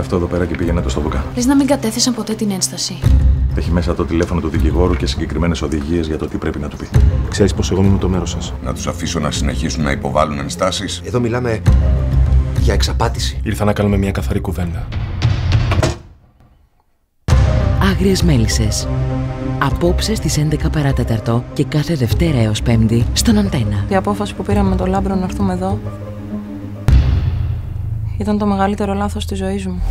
αυτό εδώ πέρα και πήγαινε το στο Λουκά. Λες να μην κατέθεσαν ποτέ την ένσταση. Έχει μέσα το τηλέφωνο του δικηγόρου και συγκεκριμένες οδηγίες για το τι πρέπει να του πει. Ξέρεις πως εγώ είμαι το μέρος σας. Να τους αφήσω να συνεχίσουν να υποβάλουν ενστάσεις; Εδώ μιλάμε για εξαπάτηση. Ήρθα να κάνουμε μια καθαρή κουβέντα. Άγριες Μέλισσες. Απόψε στις 11 παρά τέταρτο και κάθε Δευτέρα έως Πέμπτη στον Αντέννα. Η απόφαση που πήραμε με τον Λάμπρο να έρθουμε εδώ ήταν το μεγαλύτερο λάθος της ζωής μου.